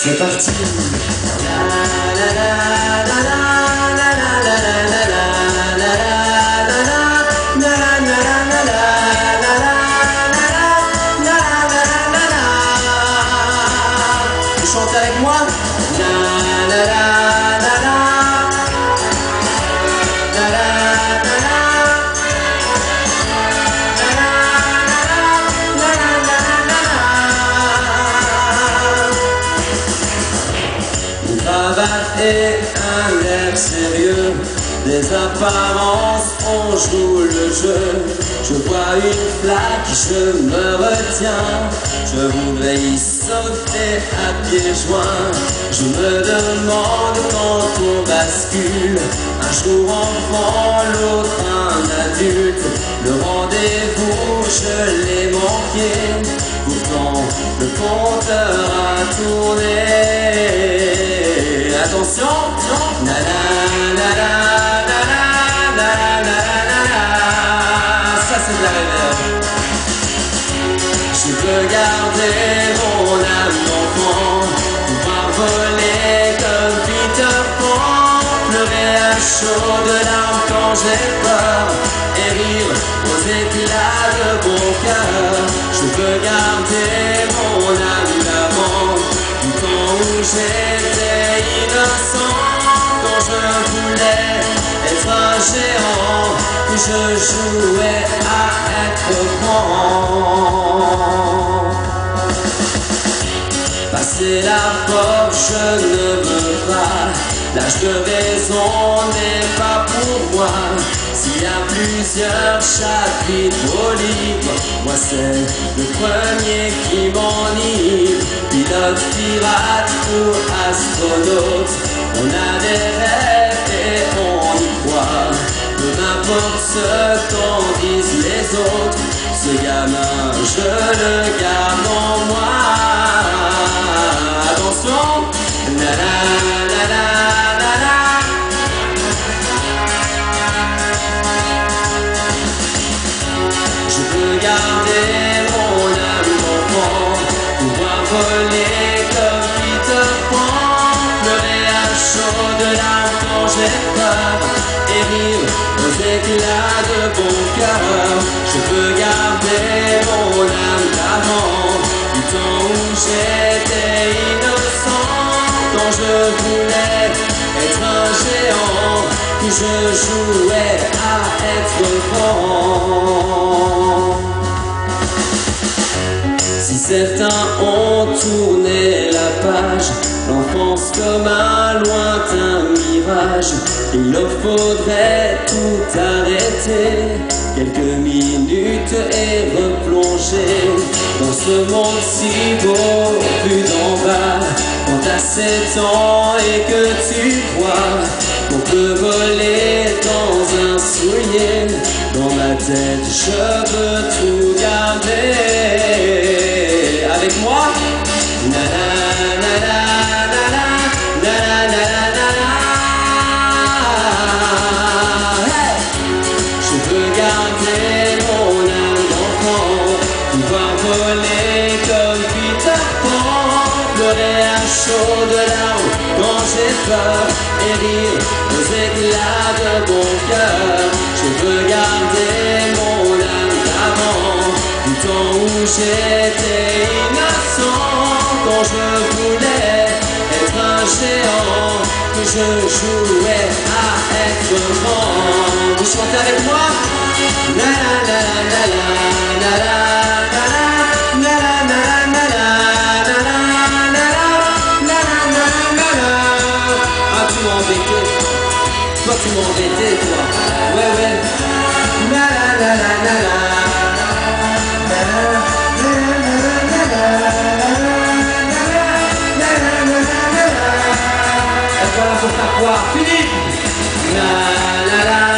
C'est parti. Un air sérieux, des apparences, on joue le jeu. Je vois une flaque, je me retiens, je voudrais y sauter à pieds joints. Je me demande quand on bascule, un jour enfant, l'autre un adulte. Le rendez-vous, je l'ai manqué, pourtant le compteur a tourné attention, na na na na na na na ça c'est de la. Je veux garder mon âme d'enfant, pouvoir voler comme Peter Pan, pleurer à chaud de larmes quand j'ai peur, et rire aux éclats de mon cœur. Je veux garder mon âme d'avant, du temps où j'étais innocent, quand je voulais être un géant, où je jouais à être grand. Passer la porte, je ne veux pas. L'âge de raison n'est pas pour moi. S'il y a plusieurs chapitres au livre, moi c'est le premier qui m'enivre. Pilote, pirate ou astronaute, on a des rêves et on y croit. Peu m'importe ce qu'en disent les autres, ce gamin, je le garde en j'étais innocent, quand je voulais être un géant, que je jouais à être grand. Si certains ont tourné la page, l'enfance comme un lointain mirage, il leur faudrait tout arrêter, quelques minutes et replonger dans ce monde si beau vu d'en bas. Quand t'as 7 ans et que tu crois qu'on peut voler dans un soulier, dans ma tête je veux tout garder. Avec moi, et rire aux éclats de bon cœur. Je veux mon âme d'avant, du temps où j'étais innocent, quand je voulais être un géant, que je jouais à être grand. Vous chantez avec moi? La la la la la la la voilà son savoir. Philippe La la la